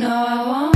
No, I won't.